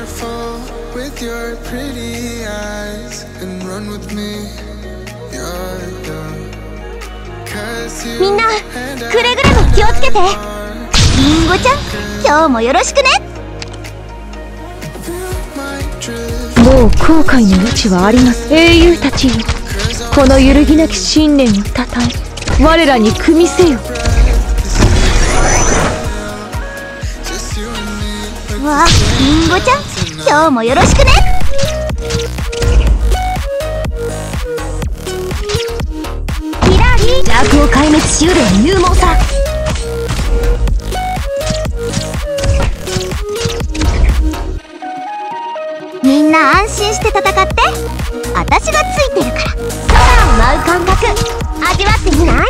Careful with your pretty eyes and run with me. You're done. Cause you みんなくれぐれも気をつけてりんごちゃん今日もよろしくね.もう後悔の余地はあります英雄たちよこの揺るぎなき信念をたたえ我らに組みせよわありんごちゃん今日もよろしくね。キラリ楽を壊滅しうる勇猛さみんな安心して戦って。私がついてるから。空を舞う感覚。味わってみない？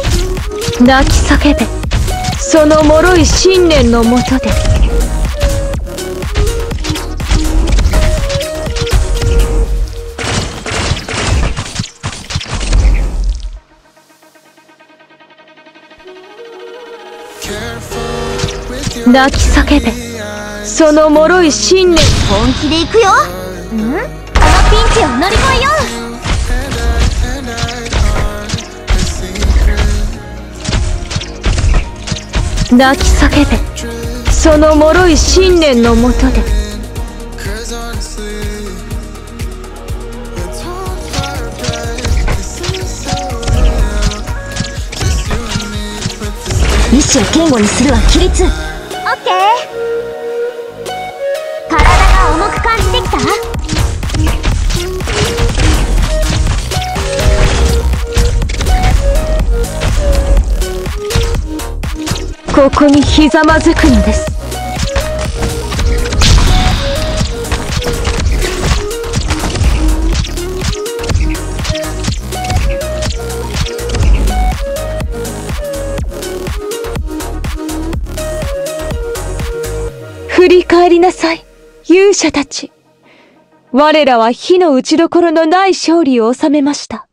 泣き叫べ。その脆い信念のもとで泣き叫べ。その脆い信念。本気で行くよ。うん？このピンチを乗り越えよう.泣き叫べ。その脆い信念のもとで意志を堅固にするは規律。オッケー。体が重く感じてきた？ここにひざまずくのです振り返りなさい。勇者たち。我らは火の打ちどころのない勝利を収めました。